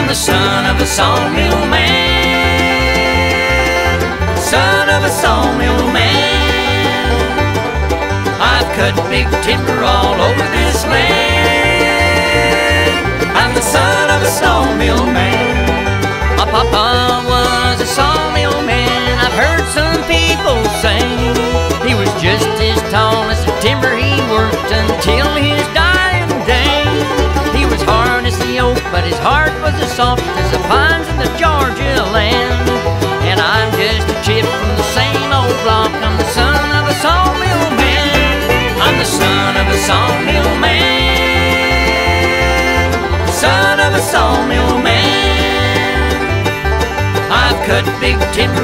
I'm the son of a sawmill man. Son of a sawmill man. I've cut big timber all over this land. I'm the son of a sawmill man. My papa was a sawmill man. I've heard some people say he was just as tall soft as the pines in the Georgia land. And I'm just a chip from the same old block. I'm the son of a sawmill man. I'm the son of a sawmill man. Son of a sawmill man. I've cut big timber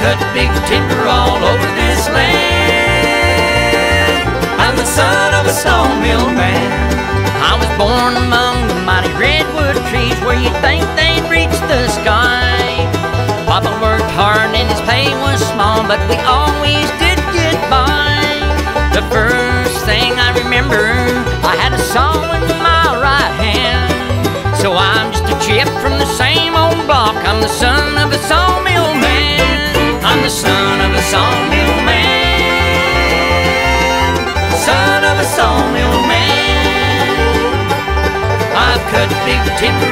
cut big timber all over this land. I'm the son of a sawmill man. I was born among the mighty redwood trees where you'd think they'd reach the sky. Papa worked hard and his pay was small, but we always did get by. The first thing I remember, I had a saw in my right hand. So I'm just a chip from the same old block. I'm the son of a saw cut a big timber